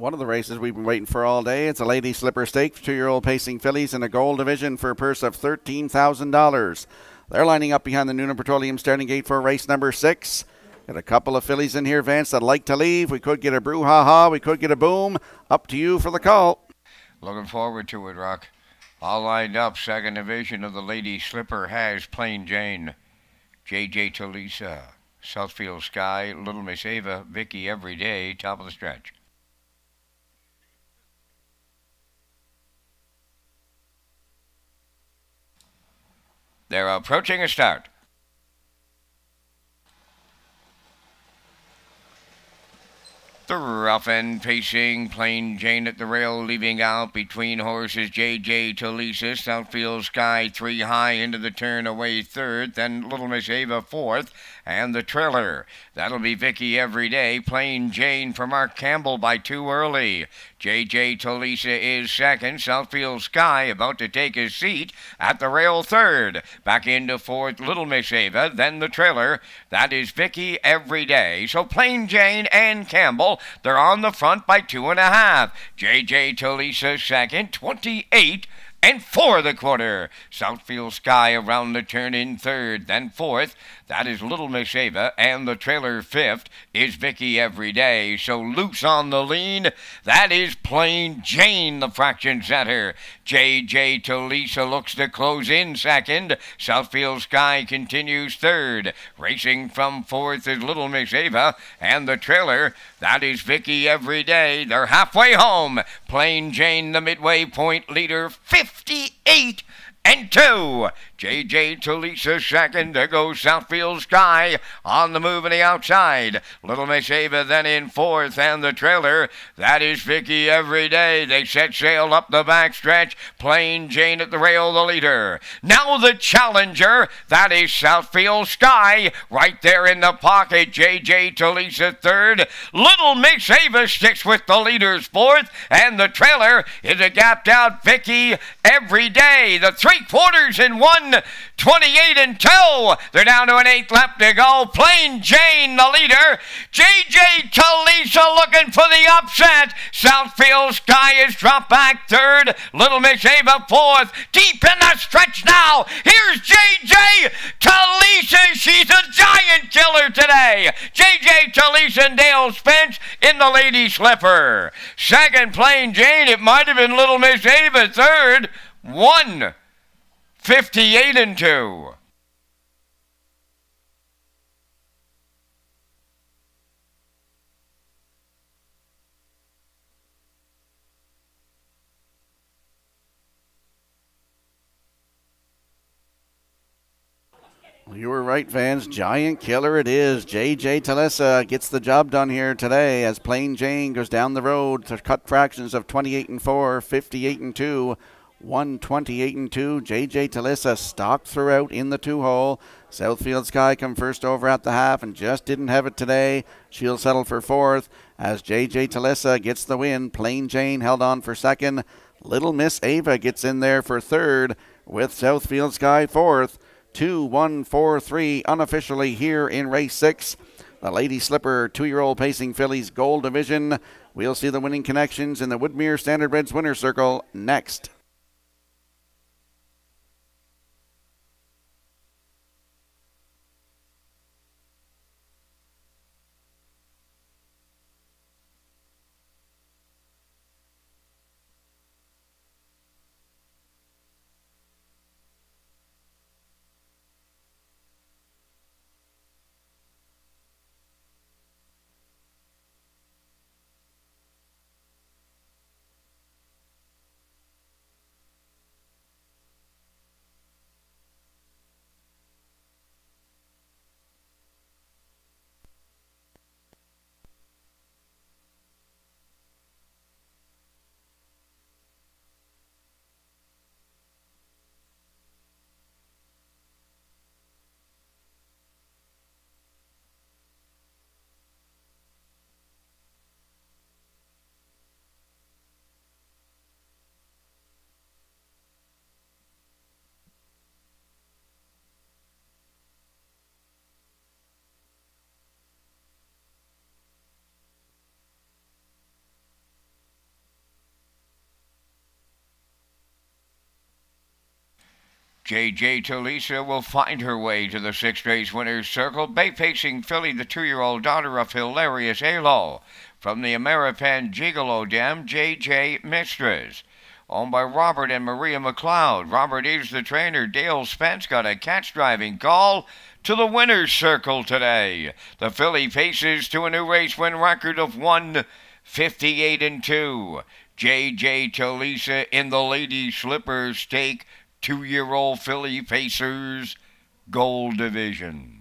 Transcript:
one of the races we've been waiting for all day. It's a Lady Slipper Stake, two-year-old pacing fillies in a gold division for a purse of $13,000. They're lining up behind the Newnan Petroleum starting gate for race number six. Got a couple of fillies in here, Vance, that like to leave. We could get a brouhaha. We could get a boom. Up to you for the call. Looking forward to it, Rock. All lined up, second division of the Lady Slipper has Plain Jane, JJ Talisa, Southfield Sky, Little Miss Ava, Vicky Every Day, top of the stretch. They're approaching a start. The rough end pacing, Plain Jane at the rail, leaving out between horses JJ Talisa, Southfield Sky three high into the turn away third, then Little Miss Ava fourth, and the trailer. That'll be Vicky every day. Plain Jane for Mark Campbell by too early. JJ Talisa is second. Southfield Sky about to take his seat at the rail third. Back into fourth, Little Miss Ava, then the trailer. That is Vicky every day. So Plain Jane and Campbell, they're on the front by two and a half. JJ Talisa second, 28 and for the quarter. Southfield Sky around the turn in third, then fourth. That is Little Miss Ava, and the trailer fifth is Vicky Every Day. So loose on the lean, that is Plain Jane, the fraction setter. JJ Talisa looks to close in second. Southfield Sky continues third. Racing from fourth is Little Miss Ava, and the trailer, that is Vicky Every Day. They're halfway home. Plain Jane, the midway point leader, 58 and two. JJ Talisa second. There goes Southfield Sky on the move on the outside. Little Miss Ava then in fourth, and the trailer. That is Vicky every day. They set sail up the backstretch. Plain Jane at the rail, the leader. Now the challenger. That is Southfield Sky right there in the pocket. JJ Talisa third. Little Miss Ava sticks with the leaders fourth, and the trailer is a gapped out Vicky every day. The three quarters in one. 28 and 2. They're down to an eighth lap to go. Plain Jane, the leader. JJ Talisa looking for the upset. Southfield Sky is dropped back third. Little Miss Ava fourth. Deep in the stretch now. Here's JJ Talisa. She's a giant killer today. JJ Talisa and Dale Spence in the Lady Slipper. Second, Plain Jane. It might have been Little Miss Ava third. One. 58 and 2. You were right, fans. Giant killer it is. JJ Talisa gets the job done here today as Plain Jane goes down the road to cut fractions of 28 and 4, 58 and 2. 128 and 2. JJ Talisa stalked throughout in the two hole. Southfield Sky come first over at the half and just didn't have it today. She'll settle for fourth as JJ Talisa gets the win. Plain Jane held on for second. Little Miss Ava gets in there for third with Southfield Sky fourth. 2 1 4 3 unofficially here in race six. The Lady Slipper two year old pacing fillies gold division. We'll see the winning connections in the Woodmere Standardbreds winner circle next. JJ Talisa will find her way to the sixth race winner's circle. Bay facing filly, the two year old daughter of Hilarious Halo. From the Ameripan Gigolo Dam, JJ Mistress. Owned by Robert and Maria McLeod. Robert is the trainer. Dale Spence got a catch driving call to the winner's circle today. The filly faces to a new race win record of 158 and 2. JJ Talisa in the Lady Slipper Stake two year old filly pacers gold division.